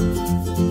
Música